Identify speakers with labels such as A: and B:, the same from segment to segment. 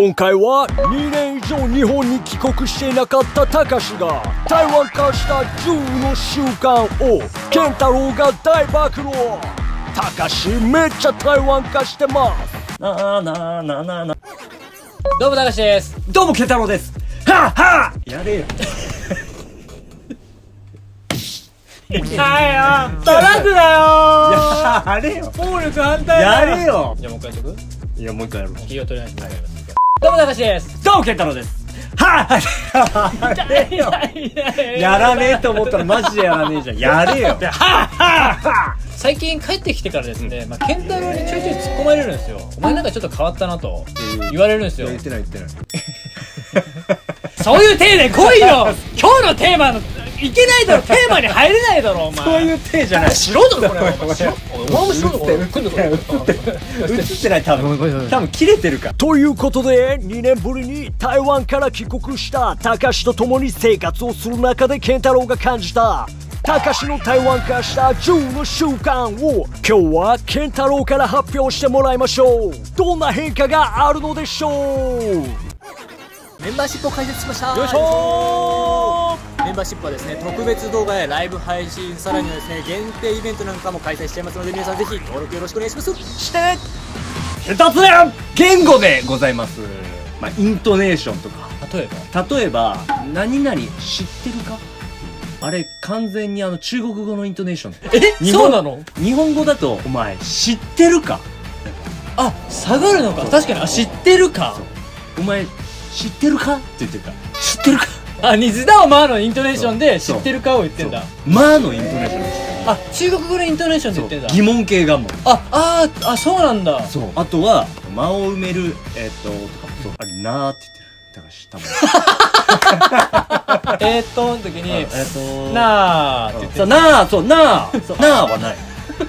A: 今回は2年以上日本に帰国していなかったたかしが台湾化した10の習慣を健太郎が大暴露たかしめっちゃ台湾化してます
B: なあなあなあなあな
C: どうも、たかしです。
B: どうも、ケンタロウですはあはあやれよ。
C: はいよトラックだよ
B: やれよ。
C: 暴力反対
B: やれよ。
C: じゃあもう一回しとく？
B: いや、もう一回やろう。
C: 気を取り直してどうも、たかしです。
B: どうも、健太郎ですはあやれよ。やらねえと思ったらマジでやらねえじゃん。やれよ。はあはあは
C: 最近帰ってきてからですね、まあ、ケンタロウにちょいちょい突っ込まれるんですよ。お前なんかちょっと変わったなと言われるんですよ。
B: 言ってない言ってない。
C: そういう体で来いよ今日のテーマの、いけないだろテーマに入れないだろお前。
B: そういう体じゃない。
C: 素人だこれ。お前も素人これ来んのこれ
B: 映ってない。多分。多分切れてるか。ら。
A: ということで2年ぶりに台湾から帰国したたかしと共に生活をする中で健太郎が感じたたかしの台湾化した10の習慣を今日は健太郎から発表してもらいましょう。どんな変化があるのでしょう。
D: メンバーシップを開設しました。
A: よいしょ
D: メンバーシップはですね特別動画やライブ配信さらにはですね限定イベントなんかも開催していますので皆さんぜひ登録よろしくお願いします。
B: して一つ目言語でございます。まあ、イントネーションとか。
C: 例えば？
B: 例えば、何々知ってるか？あれ、完全にあの、中国語のイントネーション。
C: え？
B: 日本
C: そうなの？
B: 日本語だと、お前、知ってるか？
C: あ下がるのか。確かに。あ知ってるか。
B: お前、知ってるか？って言ってるか知ってるか
C: あ水だおまーのイントネーションで知ってるかを言ってんだ
B: まあのイントネーションで知ってる
C: あ中国語のイントネーションで言ってんだ
B: 疑問形がもう。
C: ああーあそうなんだ
B: そう。あとは、間を埋める、えっ、と、とか、そう。あれ、なーって言ってる。だから、多分。
C: えーっとの時に
B: えっと、
C: なあって言って
B: なあ、そう、なあ、なあはない。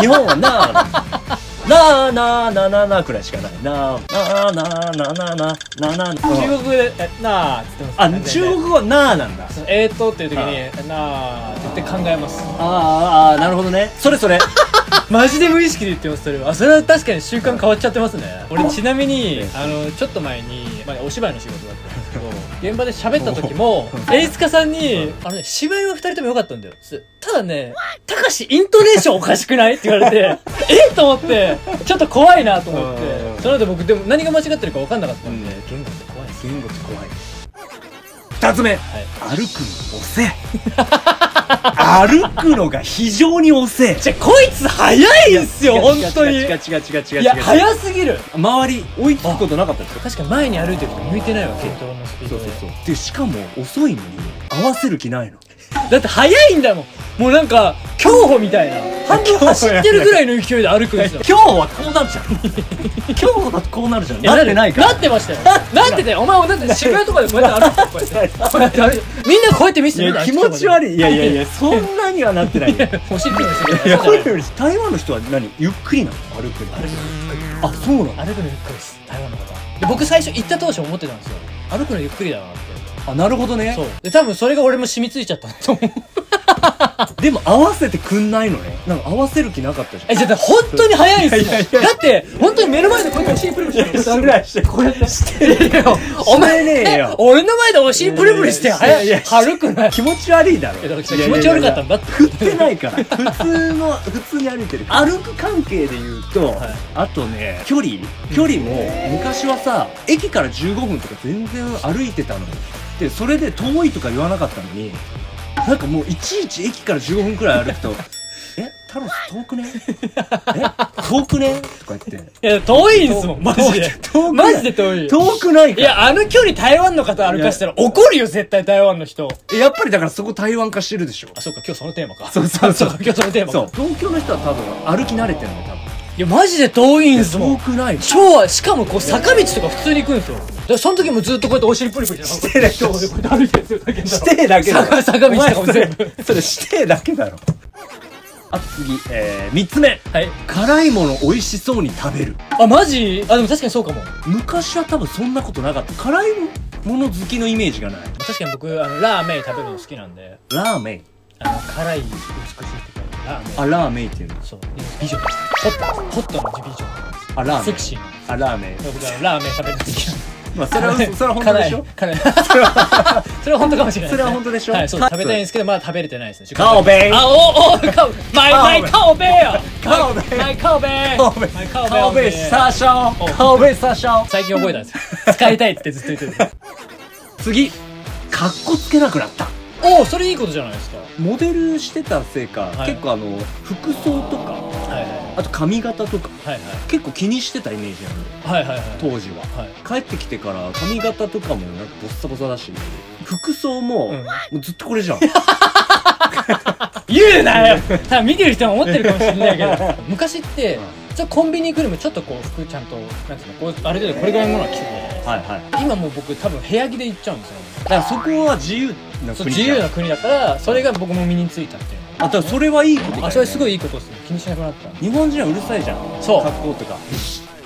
B: 日本はなあだ。なあ、なあ、なあ、なあ、なあくらいしかない。なあ、なあ、なあ、なあ、なあ、なあ、なあ、なあ。
C: 中国語でえなあっって
B: あ、
C: ます
B: 中国語はなあなんだ。
C: えーっとっていう時になあって言って考えます
B: ああ、ああ、なるほどね。それそれ。
C: マジで無意識で言ってますそれはあそれは確かに習慣変わっちゃってますね俺ちなみにあのちょっと前に、まあ、お芝居の仕事だっ現場で喋った時も演出家さんに「あのね芝居は二人とも良かったんだよ」ただね「たかしイントネーションおかしくない?」って言われて「えっ?」と思ってちょっと怖いなと思って
B: うん
C: その後僕でも何が間違ってるか分かんなかったんで、言語って怖い
B: 言語って怖い。二つ目。
C: はい
B: 歩くの遅え。歩くのが非常に遅え。
C: じゃこいつ早いんすよ本当に
B: 違う違う違う違う。
C: いや早すぎる
B: 周り追いつくことなかったでしょ
C: 確かに前に歩いてると向いてないわケントローのスピードで
B: そう。で、しかも遅いのに合わせる気ないの。
C: だって速いんだもん。もうなんか競歩みたいな。半分走ってるぐらいの勢いで歩くんですよ。
B: 今日はこうなるじゃん。今日だとこうなるじゃん。なってないから。
C: なってましたよ。なってたよ。お前だって渋谷とかでこうやって歩いてこうやって。こうやって歩いてみんなこうやって見せてみ
B: いや気持ち悪い。いやいやいや、そんなにはなってない。いや、
C: お尻ピンしてる。
B: これより台湾の人は何？ゆっくりなの？歩くの。あ、そうなの？
C: 歩くのゆっくりです。台湾の方で僕最初行った当初思ってたんですよ。歩くのゆっくりだなって
B: あ、なるほどね
C: そ。うで多分それが俺も染みついちゃったんだと思う
B: でも合わせてくんないのね。なんか合わせる気なかったじゃん。
C: えじゃあ本当に速いんすもん
B: いやいやいや
C: だって本当に目の前でこうやってお尻プルプルしてる
B: それはして、こうやってしてるよ。
C: お前
B: してねえよ。
C: 俺の前でお尻プルプルして
B: いやいや
C: 速い歩くない
B: 気持ち悪いだろ。
C: えだから気持ち悪かったんだって
B: 振ってないから。普通の、普通に歩いてる。歩く関係で言うと、
C: はい
B: あとね、距離距離も、昔はさ、駅から15分とか全然歩いてたのよ。で、それで遠いとか言わなかったのに、なんかもういちいち駅から15分くらい歩くと、えタロス遠くね？え遠くね？とか言って。
C: いや、遠いんすもん、マジで。
B: 遠く
C: マジで遠い。
B: 遠くないから。
C: いや、あの距離台湾の方歩かしたら怒るよ、絶対台湾の人。
B: やっぱりだからそこ台湾化してるでしょ。
C: あ、そうか、今日そのテーマか。
B: そうそうそう
C: か今日そのテーマか。
B: そう。東京の人は多分歩き慣れてるの。
C: いや、マジで遠いんすもん。
B: 遠くない。
C: 超、しかもこう、坂道とか普通に行くんですよ。で、その時もずっとこうやってお尻プリプリして、るだけ。ど。
B: してだけだ。ろ
C: 坂坂道とかも全部。
B: それそれしてだけだろ。あと次えー、3つ目。
C: はい。
B: 辛いもの美味しそうに食べる。
C: あ、マジ？あ、でも確かにそうかも。
B: 昔は多分そんなことなかった。辛いもの好きのイメージがない。
C: 確かに僕、あの、ラーメン食べるの好きなんで、
B: ラーメン。
C: あの、辛い、美しい
B: あラーメンっていうの？
C: そう、美女。です。ホット、ホットの美女。
B: あラーメン。
C: セクシーな。
B: あラーメン。
C: 僕はラーメン食べる。の好きなんで。
B: まあそれはそれは本当でしょ？
C: 辛い。辛い。それは本当かもしれない。
B: それは本当でしょ？
C: はいそう。
B: はい
C: 食べたいんですけどまだ食べれてないですね。
B: カオベイ。
C: あおおカオマイマイ。カオベイ
B: カオベイ。
C: マイカオベイ。
B: カオベイ。
C: マイカオベイ
B: カオベイサーショ
C: お。
B: ーカオベイサーショー
C: 最近覚えたんですよ。使いたいってずっと言ってる。
B: 次。かっこつけなくなった
C: おおそれいいことじゃないですか。
B: モデルしてたせいか、
C: はい。
B: 結構あの服装とか
C: はいはい。
B: あと髪型とか
C: はい
B: 結構気にしてたイメージある。
C: はいはいはい。はい
B: 当時は。
C: はい。
B: 帰ってきてから髪型とかもなんかボッサボサだし。服装も,、
C: うん。
B: もうずっとこれじゃん。
C: 言うなよ。多分見てる人も思ってるかもしれないけど昔ってちょコンビニ行くにもちょっとこう服ちゃんとなんていうのこうある程度これぐらいのものは着てて
B: はいはい。
C: 今もう僕多分部屋着で行っちゃうんですよ
B: だからそこは自由な
C: そう
B: 国
C: 自由な国だからそれが僕も身についたっていう
B: あだからそれはいいことだよ、ね、
C: あそれすごいいいことですね。気にしなくなった。
B: 日本人はうるさいじゃん。
C: そう。
B: 格好とか。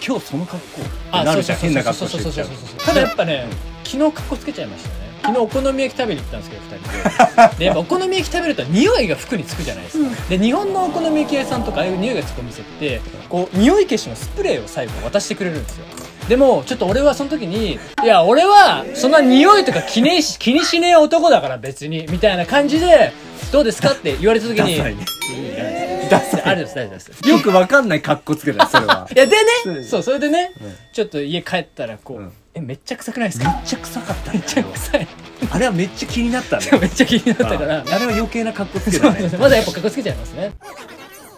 B: 今日その格好。って
C: あ
B: なるじゃん。変な
C: そうそうそうそうそうただやっぱね昨日格好つけちゃいました。ね昨日お好み焼き食べに行ったんですけど2人で。でやっぱお好み焼き食べると匂いが服につくじゃないですか、で日本のお好み焼き屋さんとかああいう匂いがつくお店ってこう匂い消しのスプレーを最後渡してくれるんですよ。でもちょっと俺はその時にいや俺はそんな匂いとか気にし気にしねえ男だから別にみたいな感じでどうですかって言われた時に
B: い。ね
C: いありがとうございます。
B: よくわかんない格好つけたよそれは。
C: いやでね。そうそれでね、
B: うん。
C: ちょっと家帰ったらこう、
B: うん。
C: えめっちゃ臭くないです
B: め
C: か
B: っちゃ臭かった。
C: めっちゃ臭い。
B: あれはめっちゃ気になったんだよ
C: めっちゃ気になったから。
B: あれは余計な格好つけたね。
C: ですねまだやっぱかっこつけちゃいますね。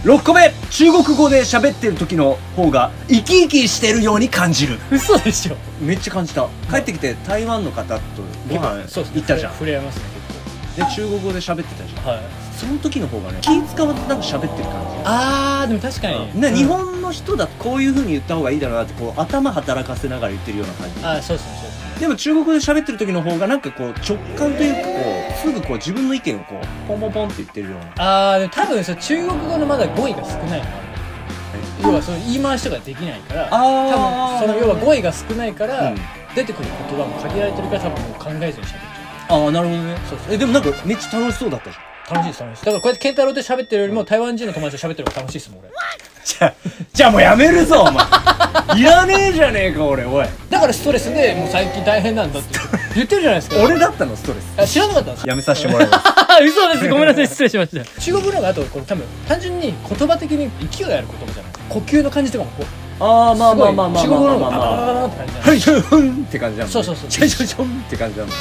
B: 6個目。中国語で喋ってる時の方が生き生きしてるように感じる。
C: 嘘でしょ。
B: めっちゃ感じた。帰ってきて台湾の方とご飯
C: そうですね。
B: 行ったじゃん。
C: 触れ合いますね
B: で中国語で喋ってたじゃん。
C: 結構はい
B: その時の方がね気使わずなんか喋ってる感
C: あーでも確かに、
B: じね、
C: うん。
B: 日本の人だとこういう風に言った方がいいだろうなってこう頭働かせながら言ってるような感じ。
C: あーそうですねそうですね。
B: でも中国語で喋ってる時の方がなんかこう直感というかこうすぐこう自分の意見をこうポンポンポンって言ってるような。
C: あーでも多分それ中国語のまだ語彙が少ないの要はその言い回しとかできないから多
B: あ
C: 分その要は語彙が少ないから、
B: うん。
C: 出てくる言葉も限られてるから多分もう考えずに喋っちゃ
B: ああなるほどね。そうそう。えでもなんかめっちゃ楽しそうだったじゃん。
C: う楽しいです楽しいです。だからこうやって健太郎と喋ってるよりも台湾人の友達と喋ってる方が楽しいですもん俺。
B: じゃあじゃあもうやめるぞお前。いらねえじゃねえか俺おい。
C: だからストレスでもう最近大変なんだって言ってるじゃないですか。
B: 俺だったのストレス。
C: あ知らなかったんですか
B: やめさせてもらいます。
C: 嘘です。ごめんなさい。失礼しました。中国語の方があとこれ多分単純に言葉的に勢いある言葉じゃない呼吸の感じとかもこう
B: ああまあまあまあまあ
C: 中国語の方
B: まあまあまあ
C: がバーって感じ
B: はいシュンって感じだもんね
C: そうそうそう
B: シュンシュンって感じだもん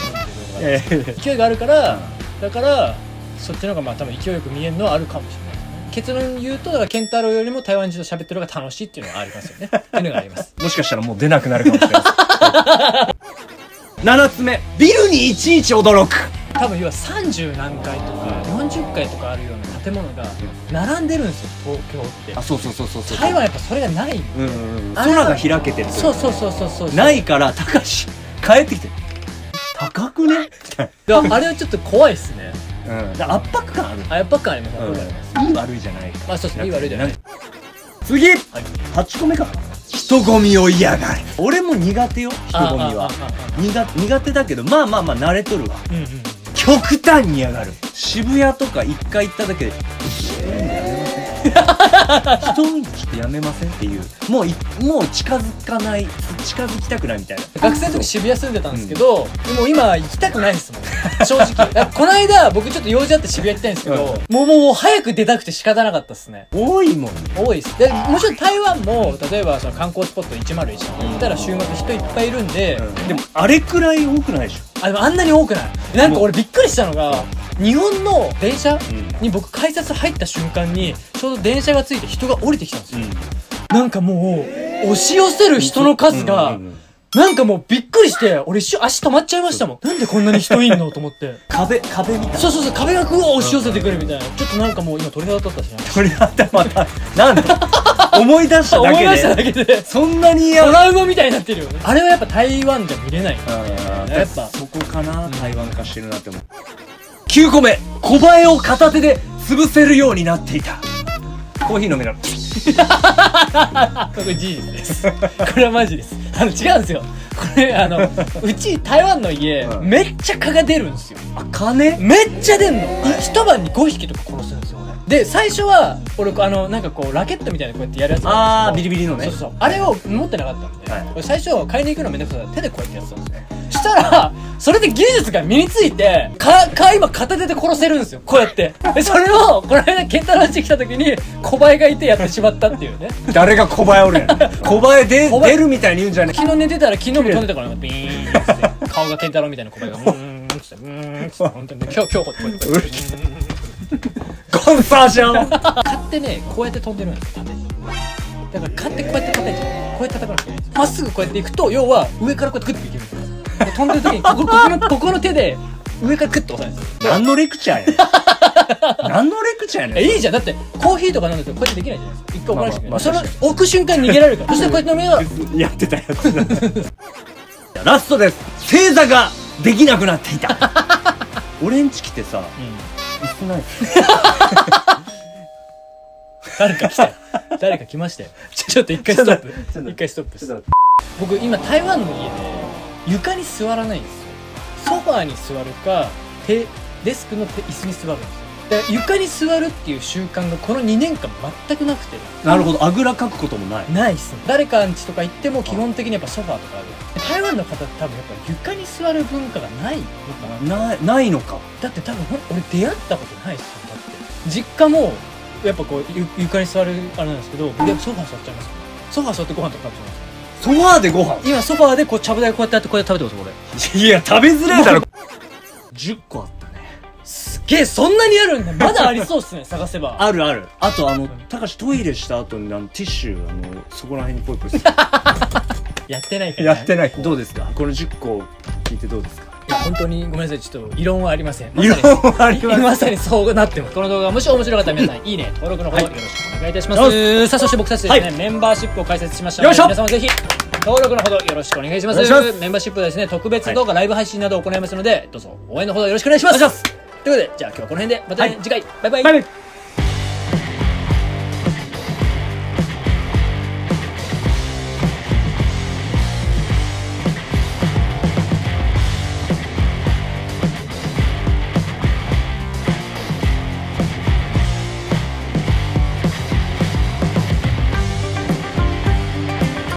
C: 勢いがあるからだからそっちの方がまあ多分勢いよく見えるのはあるかもしれないですね。結論言うとだから健太郎よりも台湾人と喋ってる方が楽しいっていうのはありますよね。っていうのがあります。
B: もしかしたらもう出なくなるかもしれないです。7つ目。ビルにいちいち驚く。
C: 多分要は30何階とか40階とかあるような建物が並んでるんですよ東京って。
B: あそうそうそうそうそう。
C: 台湾やっぱそれがないん
B: うんうんうん。空が開けてる
C: そうそうそうそうそう
B: ないから高し帰ってきて高くね？
C: あれはちょっな、いっすね。
B: な、うん、だから圧迫感ある。
C: あやっぱ感あります、
B: うん。
C: 圧迫感あります
B: いい悪いじゃないか。
C: まあそうですね。いい悪いじゃない。
B: 次、8個目か。人混みを嫌がる。俺も苦手よ人混みは。苦苦手だけどまあまあまあ慣れとるわ。
C: うんうん。
B: 極端に嫌がる。渋谷とか一回行っただけで 人混みちょっとやめませんっていうもういもう近づかない近づきたくないみたいな。
C: 学生の時渋谷住んでたんですけど、もう今行きたくないですもん。正直。この間僕ちょっと用事あって渋谷行きたいんですけど、もうもうもう早く出たくて仕方なかったっすね。
B: 多いもんね。
C: 多いです。でもちろん台湾も例えばその観光スポット101とか行ったら週末人いっぱいいるんで、
B: でもあれくらい多くないでしょ
C: あでもあんなに多くないなんか俺びっくりしたのが日本の電車
B: ん。
C: に僕改札入った瞬間にちょうど電車がついて人が降りてきたんですよ、なんかもう押し寄せる人の数が、
B: うんうんうん
C: なんかもうびっくりして俺一瞬足止まっちゃいましたもん。なんでこんなに人いんのと思って。
B: 壁壁みたいな。
C: そうそうそう壁がぐわ押し寄せてくるみたいな。ちょっとなんかもう今鳥肌立ったしな
B: 鳥肌また。なんで 思い出しただけで。
C: 思い出しただけで。
B: そんなに嫌
C: トラウマみたいになってるよね。あれはやっぱ台湾じゃ見れない
B: あ
C: やっぱ。
B: そこかな台湾化してるなって思う9個目小映えを片手で潰せるようになっていた。コーヒー飲めな
C: これ事実です。これはマジですあの違うんですよ。これあのうち台湾の家、
B: うん。
C: めっちゃ蚊が出るんですよ。
B: あ金
C: めっちゃ出んの、一晩に5匹とか殺すんですよ。ねで最初は俺あのなんかこうラケットみたいなこうやってやるやつ
B: あー
C: なんですけど。
B: ビリビリのね。
C: そうそう。あれを持ってなかったんで、
B: はい。
C: 俺最初買いに行くのめんどくさい手でこうやってやってたんですよしたらそれで技術が身についてかか今片手で殺せるんですよこうやって。でそれをこの間健太郎んち来た時に小林がいてやってしまったっていうね。
B: 誰が小林おるやん 小林で出るみたいに言うんじゃね
C: 昨日寝てたら昨日も飛んでたからビーンって。顔が健太郎みたいな小林がうーんってうーんって本当にね今日今日こうやってこうやって
B: コンサージョン
C: 買ってねこうやって飛んでるんですよだから買ってこうやって叩いちゃうこうやって叩かなきゃいけないんですよまっすぐこうやっていくと要は上からこうやってグッていけるんですよで飛んでる時にここここの ここの手で上からグッと押さえるんですよ。
B: 何のレクチャーや何のレクチャーやねん。
C: えいいじゃん。だってコーヒーとか飲んでてこうやってできないじゃないですか。一回怒られて
B: まあまあ
C: その置く瞬間に逃げられるから。そしてこうやって飲みながら
B: やってたやってた。ラストです。正座ができなくなっていた。俺んち来てさ椅子ない
C: 誰か来たよ。誰か来ましたよ。ちょっと一回ストップ。一回ストップ僕今台湾の家で床に座らないんですよ。ソファーに座るかテデスクの手椅子に座るんですよ。で床に座るっていう習慣がこの2年間全くなくて。
B: なるほど。あぐらかくこともない。
C: ないっすね。誰かん家とか行っても基本的にやっぱソファーとかある。で台湾の方って多分やっぱ床に座る文化がないのかな。
B: ないないのか。
C: だって多分俺出会ったことないっすよだって。実家もやっぱこうゆ床に座るあれなんですけどでソファー座っちゃいますソファー座ってご飯とか食べちゃいます
B: ソファーでご飯？
C: 今ソファーでこうちゃぶ台こうやってやってこうやって食べてます俺
B: いや食べづれえだろ。10個あったね。
C: すげえそんなにあるんだ。まだありそうっすね 探せば。
B: あるある。あとあのたかしトイレした後にあのティッシュあのそこら辺にポイポイする。
C: やってないから、ね、
B: ないどうですか？この10個聞いてどうですか？
C: いや本当にごめんなさいちょっと異論はありません。
B: 異論はありません
C: まさにそうなってます。この動画がもし面白かったら皆さんいいね登録の方よろしくお願いいたします、さあそして僕たちですね、
B: はい。
C: メンバーシップを開設しましたので皆様ぜひ登録のほどよろしくお願いします。メンバーシップですね特別動画、ライブ配信などを行いますのでどうぞ応援のほどよろしくお願いします。ということでじゃあ今日はこの辺でまた次回。バイバイ。
B: バイバイ